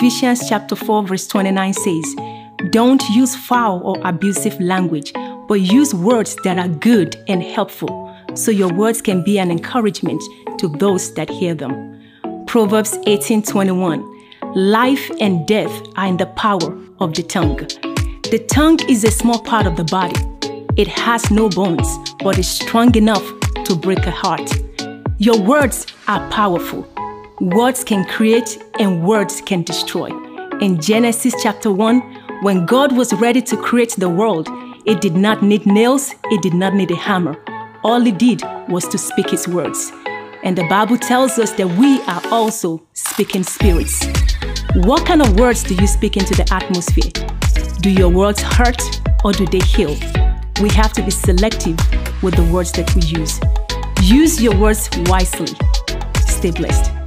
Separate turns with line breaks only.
Ephesians chapter 4 verse 29 says, Don't use foul or abusive language, but use words that are good and helpful, so your words can be an encouragement to those that hear them. Proverbs 18:21 Life and death are in the power of the tongue. The tongue is a small part of the body. It has no bones, but is strong enough to break a heart. Your words are powerful. Words can create and words can destroy. In Genesis chapter 1, when God was ready to create the world, it did not need nails, it did not need a hammer. All it did was to speak his words. And the Bible tells us that we are also speaking spirits. What kind of words do you speak into the atmosphere? Do your words hurt or do they heal? We have to be selective with the words that we use. Use your words wisely. Stay blessed.